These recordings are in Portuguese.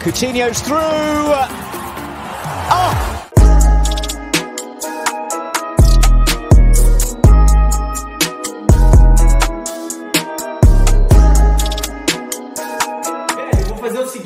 Coutinho's through.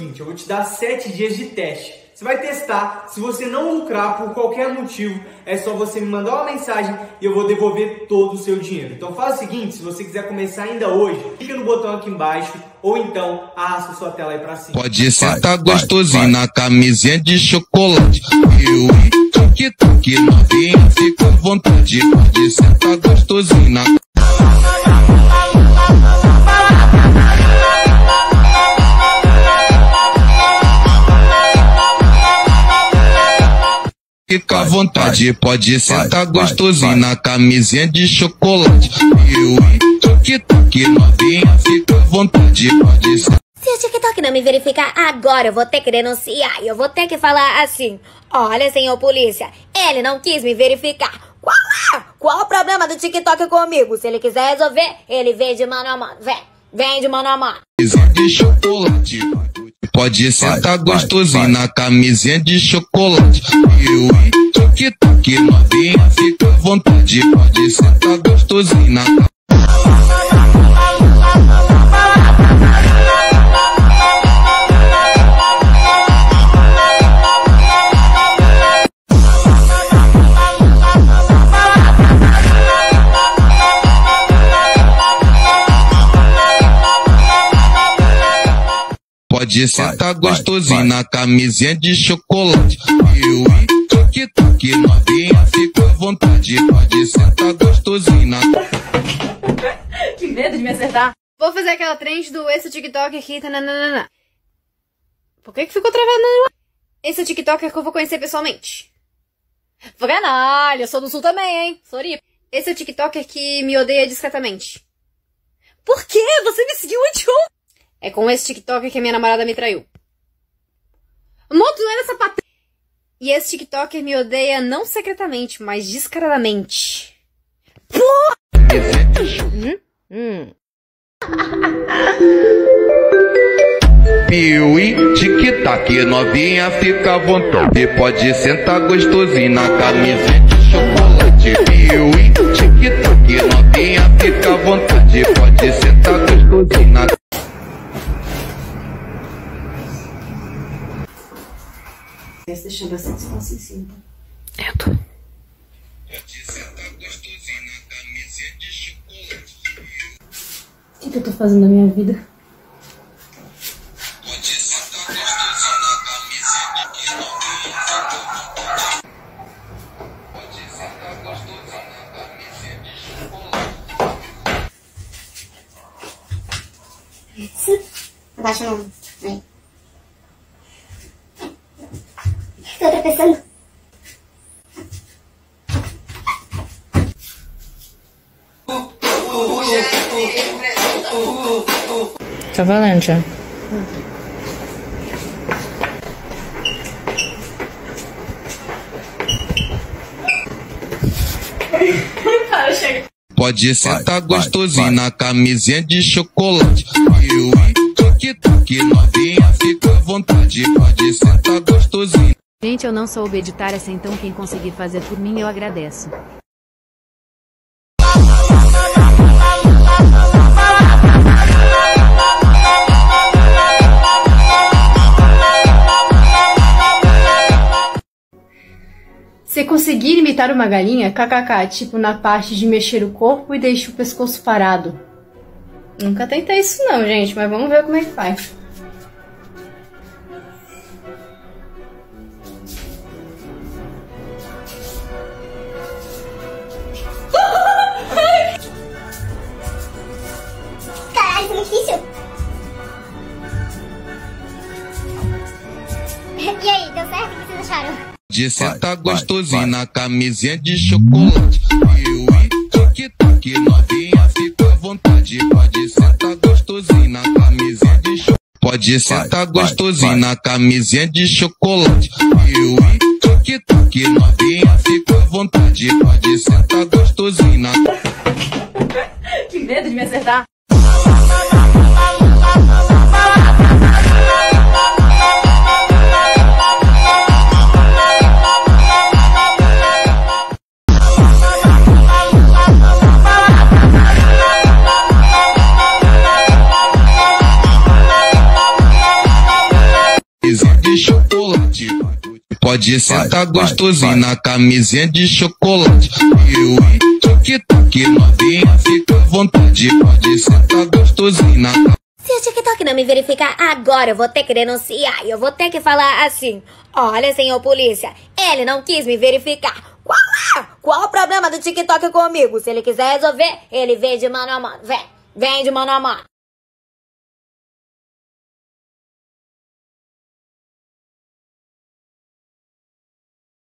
Seguinte, eu vou te dar 7 dias de teste. Você vai testar, se você não lucrar por qualquer motivo, é só você me mandar uma mensagem e eu vou devolver todo o seu dinheiro. Então faz o seguinte, se você quiser começar ainda hoje, clica no botão aqui embaixo ou então arrasta sua tela aí pra cima. Pode sentar gostosinho na camisinha de chocolate. Eu que que novinha, fica à vontade. Pode sentar gostosinho na Fica à vontade, pode sentar gostosinho na camisinha de chocolate. Novinha, fica à vontade, pode sentar. Se o TikTok não me verificar agora, eu vou ter que denunciar. E eu vou ter que falar assim: Olha, senhor polícia, ele não quis me verificar. Qual é? Qual o problema do TikTok comigo? Se ele quiser resolver, ele vem de mano a mano. Vem, vem de mano a mano. de chocolate. Pode sentar gostosinho na camisinha de chocolate. Eu que que novinha, fica à vontade. Pode sentar gostosinho na Pode sentar gostosinho na camisinha de chocolate. Eu que que novinha, fica à vontade. Pode sentar gostosinho na Que medo de me acertar. Vou fazer aquela trend do esse TikTok aqui. Tananana. Por que, que ficou travado Esse é TikToker que eu vou conhecer pessoalmente. Canalha, eu sou do sul também, hein? Floripa. Esse é o TikToker que me odeia discretamente. Por quê? Você me seguiu antes É com esse TikToker que a minha namorada me traiu. Moto não era sapatão. E esse TikToker me odeia não secretamente, mas descaradamente. Porra! Hum? Piuí, tic-tac, novinha, fica à vontade. Pode sentar gostosinho na camisinha de chocolate. Piuí, tic-tac, novinha, fica à vontade. Pode sentar gostosinho na Essa deixa bastante espaço em cima. Eu tô. O que, que eu tô fazendo na minha vida? Pode sentar gostosinho na camisinha de novinha, fica à vontade. Pode sentar gostosinho na camisinha de chocolate. Abaixa a mão. Aí. Tô tropeçando. Tá valendo já. Pode sentar gostosinho na camisinha de chocolate. Eu que que novinha, fica à vontade. Pode sentar gostosinho. Gente, eu não soube editar essa, então quem conseguir fazer por mim eu agradeço. Se conseguir imitar uma galinha, kkk, tipo na parte de mexer o corpo e deixa o pescoço parado. Nunca tentei isso não, gente, mas vamos ver como é que faz. De sentar gostosinho na camisinha de chocolate. Eu que que novinha, fica à vontade. Pode sentar gostosinho na camisinha de chocolate. Pode sentar gostosinho na camisinha de chocolate. Eu que que novinha, fica à vontade. Pode sentar gostosinho na Que medo de me acertar. Pode sentar gostosinho na camisinha de chocolate. Eu e TikTok novinha, fica à vontade, pode sentar gostosinho na Se o TikTok não me verificar agora, eu vou ter que denunciar. E eu vou ter que falar assim: Olha, senhor polícia, ele não quis me verificar. Qual é? Qual o problema do TikTok comigo? Se ele quiser resolver, ele vem de mano a mano. Vem, vem de mano a mano.